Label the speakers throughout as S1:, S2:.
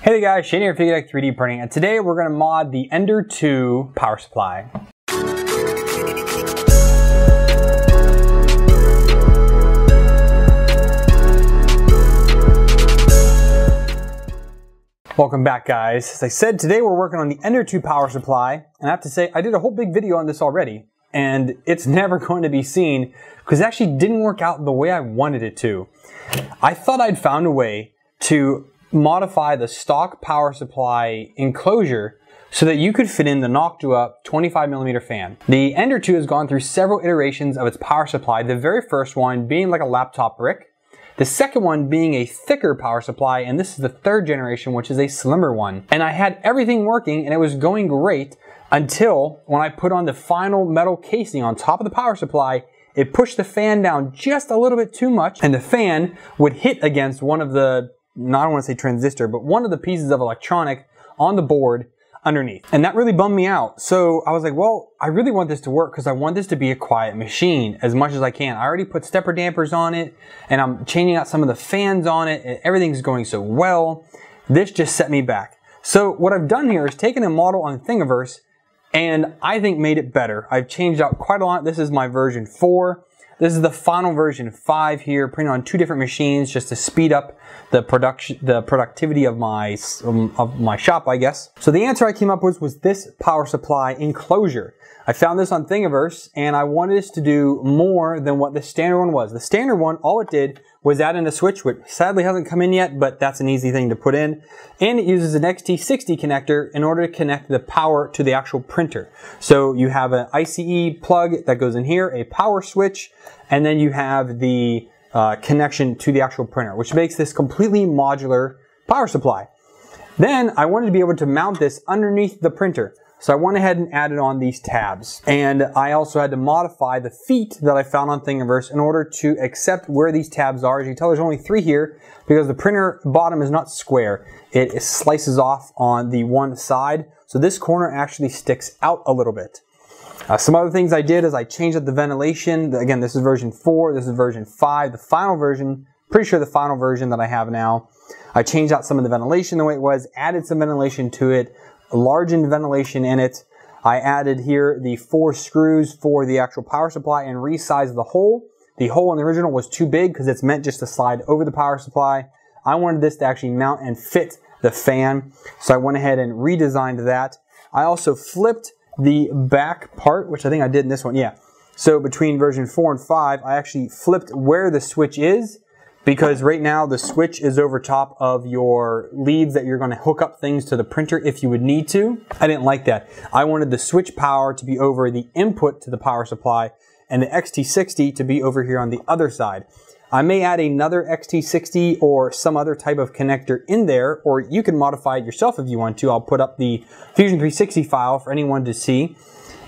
S1: Hey guys, Shane here, Fugatech 3D Printing, and today we're going to mod the Ender 2 power supply. Welcome back guys. As I said, today we're working on the Ender 2 power supply, and I have to say, I did a whole big video on this already, and it's never going to be seen because it actually didn't work out the way I wanted it to. I thought I'd found a way to modify the stock power supply enclosure so that you could fit in the Noctua 25 millimeter fan. The Ender 2 has gone through several iterations of its power supply, the very first one being like a laptop brick, the second one being a thicker power supply, and this is the third generation, which is a slimmer one. And I had everything working and it was going great until when I put on the final metal casing on top of the power supply, it pushed the fan down just a little bit too much and the fan would hit against one of the not I don't want to say transistor, but one of the pieces of electronic on the board underneath. And that really bummed me out. So I was like, well, I really want this to work because I want this to be a quiet machine as much as I can. I already put stepper dampers on it and I'm changing out some of the fans on it and everything's going so well. This just set me back. So what I've done here is taken a model on Thingiverse and I think made it better. I've changed out quite a lot. This is my version 4. This is the final version 5 here, printed on two different machines just to speed up the production, the productivity of my, um, of my shop, I guess. So the answer I came up with was this power supply enclosure. I found this on Thingiverse and I wanted this to do more than what the standard one was. The standard one, all it did was add in a switch, which sadly hasn't come in yet, but that's an easy thing to put in. And it uses an XT60 connector in order to connect the power to the actual printer. So you have an ICE plug that goes in here, a power switch, and then you have the uh, connection to the actual printer, which makes this completely modular power supply. Then I wanted to be able to mount this underneath the printer. So I went ahead and added on these tabs. And I also had to modify the feet that I found on Thingiverse in order to accept where these tabs are. As you can tell, there's only three here because the printer bottom is not square. It slices off on the one side. So this corner actually sticks out a little bit. Uh, some other things I did is I changed up the ventilation. Again, this is version 4, this is version 5. The final version, pretty sure the final version that I have now, I changed out some of the ventilation the way it was, added some ventilation to it, largened ventilation in it. I added here the four screws for the actual power supply and resized the hole. The hole in the original was too big because it's meant just to slide over the power supply. I wanted this to actually mount and fit the fan, so I went ahead and redesigned that. I also flipped the back part, which I think I did in this one, yeah. So between version 4 and 5, I actually flipped where the switch is because right now the switch is over top of your leads that you're going to hook up things to the printer if you would need to. I didn't like that. I wanted the switch power to be over the input to the power supply and the XT60 to be over here on the other side. I may add another XT60 or some other type of connector in there, or you can modify it yourself if you want to. I'll put up the Fusion 360 file for anyone to see.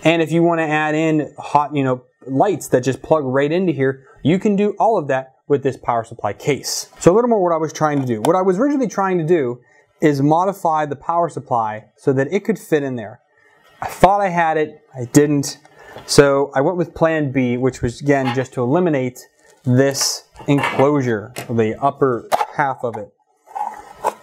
S1: And if you want to add in hot, you know, lights that just plug right into here, you can do all of that with this power supply case. So a little more what I was trying to do. What I was originally trying to do is modify the power supply so that it could fit in there. I thought I had it, I didn't. So I went with plan B, which was again just to eliminate this enclosure, the upper half of it.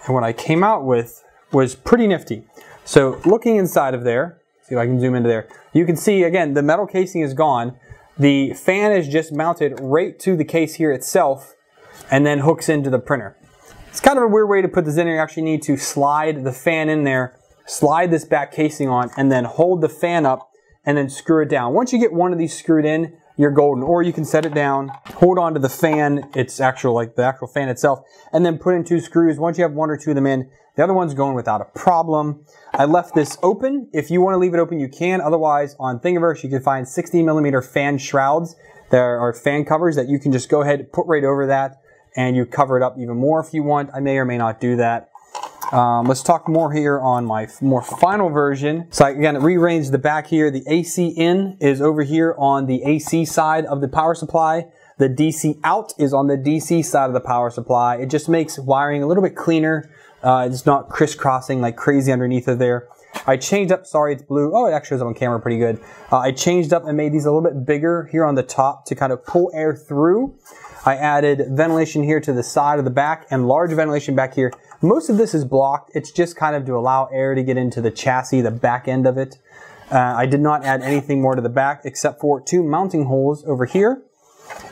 S1: And what I came out with was pretty nifty. So looking inside of there, see if I can zoom into there, you can see again the metal casing is gone. The fan is just mounted right to the case here itself and then hooks into the printer. It's kind of a weird way to put this in there. You actually need to slide the fan in there, slide this back casing on, and then hold the fan up and then screw it down. Once you get one of these screwed in, you're golden. Or you can set it down, hold on to the fan, it's actual, like the actual fan itself, and then put in two screws. Once you have one or two of them in, the other one's going without a problem. I left this open. If you want to leave it open, you can. Otherwise, on Thingiverse, you can find 60 millimeter fan shrouds. There are fan covers that you can just go ahead, put right over that, and you cover it up even more if you want. I may or may not do that. Um, let's talk more here on my more final version. So I, again, rearranged the back here. The AC in is over here on the AC side of the power supply. The DC out is on the DC side of the power supply. It just makes wiring a little bit cleaner. Uh, it's not crisscrossing like crazy underneath of there. I changed up, sorry, it's blue. Oh, it actually shows up on camera pretty good. Uh, I changed up and made these a little bit bigger here on the top to kind of pull air through. I added ventilation here to the side of the back and large ventilation back here. Most of this is blocked. It's just kind of to allow air to get into the chassis, the back end of it. Uh, I did not add anything more to the back except for two mounting holes over here.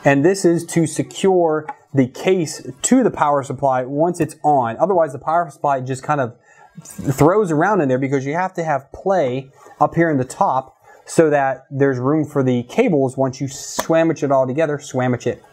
S1: And this is to secure the case to the power supply once it's on. Otherwise, the power supply just kind of throws around in there because you have to have play up here in the top so that there's room for the cables once you sandwich it all together, sandwich it.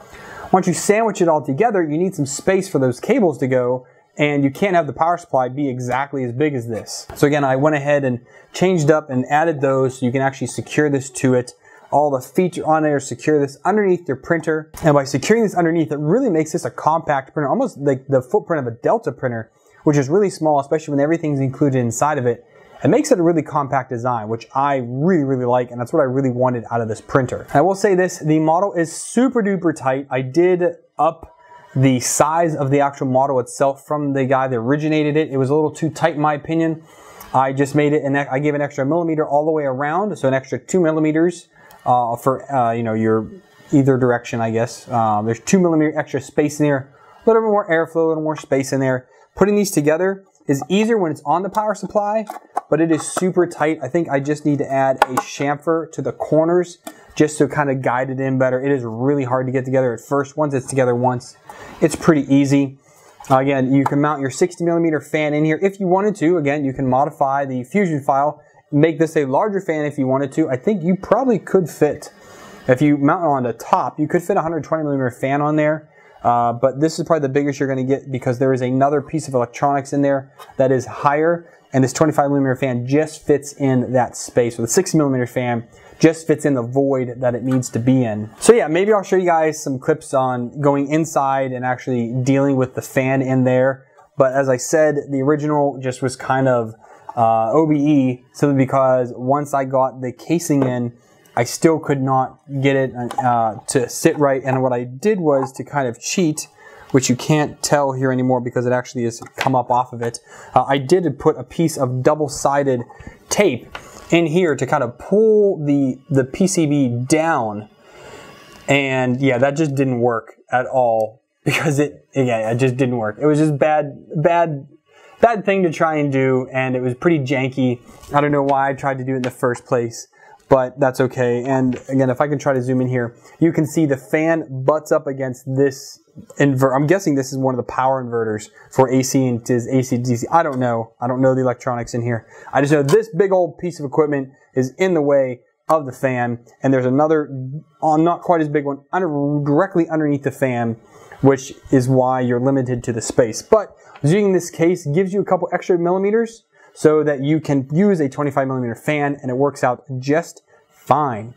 S1: Once you sandwich it all together, you need some space for those cables to go and you can't have the power supply be exactly as big as this. So again, I went ahead and changed up and added those so you can actually secure this to it. All the feature on there secure this underneath your printer. And by securing this underneath, it really makes this a compact printer, almost like the footprint of a Delta printer, which is really small, especially when everything's included inside of it. It makes it a really compact design, which I really, really like, and that's what I really wanted out of this printer. I will say this, the model is super duper tight. I did up the size of the actual model itself from the guy that originated it. It was a little too tight in my opinion. I just made it, and I gave an extra millimeter all the way around, so an extra two millimeters uh, for uh, you know your either direction, I guess. Um, there's two millimeter extra space in there, a little bit more airflow, a little more space in there. Putting these together is easier when it's on the power supply, but it is super tight. I think I just need to add a chamfer to the corners just to kind of guide it in better. It is really hard to get together at first. Once it's together once, it's pretty easy. Again, you can mount your 60 millimeter fan in here if you wanted to. Again, you can modify the Fusion file, make this a larger fan if you wanted to. I think you probably could fit, if you mount it on the top, you could fit a 120 millimeter fan on there. Uh, but this is probably the biggest you're going to get because there is another piece of electronics in there that is higher and this 25 millimeter fan just fits in that space. With a 60 millimeter fan, just fits in the void that it needs to be in. So yeah, maybe I'll show you guys some clips on going inside and actually dealing with the fan in there. But as I said, the original just was kind of uh, OBE simply because once I got the casing in, I still could not get it uh, to sit right. And what I did was to kind of cheat, which you can't tell here anymore because it actually has come up off of it. Uh, I did put a piece of double-sided tape in here to kind of pull the, the PCB down. And yeah, that just didn't work at all because it, again, it just didn't work. It was just bad, bad, bad thing to try and do. And it was pretty janky. I don't know why I tried to do it in the first place but that's okay. And again, if I can try to zoom in here, you can see the fan butts up against this inverter. I'm guessing this is one of the power inverters for AC and is AC DC. I don't know. I don't know the electronics in here. I just know this big old piece of equipment is in the way of the fan, and there's another, uh, not quite as big one, under, directly underneath the fan, which is why you're limited to the space. But using this case gives you a couple extra millimeters so that you can use a 25 millimeter fan and it works out just fine.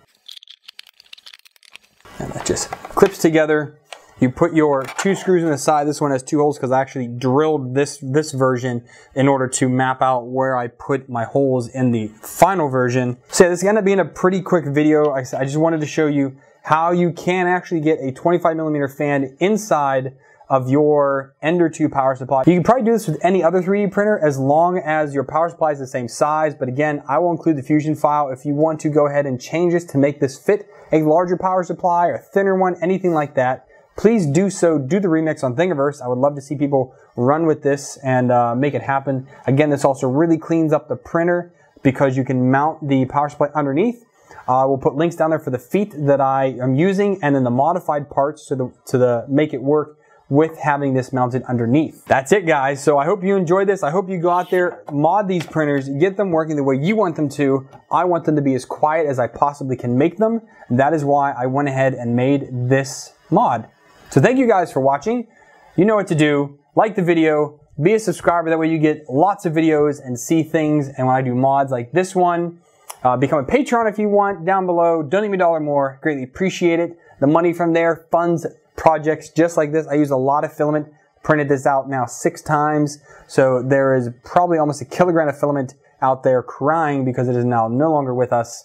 S1: And that just clips together. You put your two screws in the side. This one has two holes because I actually drilled this, this version in order to map out where I put my holes in the final version. So yeah, this is in a pretty quick video. I, I just wanted to show you how you can actually get a 25 millimeter fan inside of your Ender 2 power supply. You can probably do this with any other 3D printer as long as your power supply is the same size. But again, I will include the Fusion file if you want to go ahead and change this to make this fit a larger power supply or thinner one, anything like that. Please do so. Do the remix on Thingiverse. I would love to see people run with this and uh, make it happen. Again, this also really cleans up the printer because you can mount the power supply underneath uh, we'll put links down there for the feet that I am using and then the modified parts to the to the make it work with having this mounted underneath. That's it guys. So I hope you enjoyed this. I hope you go out there, mod these printers, get them working the way you want them to. I want them to be as quiet as I possibly can make them. That is why I went ahead and made this mod. So thank you guys for watching. You know what to do. Like the video, be a subscriber. That way you get lots of videos and see things. And when I do mods like this one, uh, become a Patreon if you want down below. Donate me a dollar more. Greatly appreciate it. The money from there funds projects just like this. I use a lot of filament, printed this out now six times. So there is probably almost a kilogram of filament out there crying because it is now no longer with us.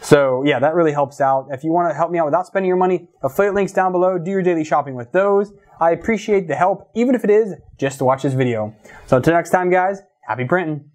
S1: So yeah, that really helps out. If you want to help me out without spending your money, affiliate links down below. Do your daily shopping with those. I appreciate the help, even if it is just to watch this video. So until next time, guys, happy printing.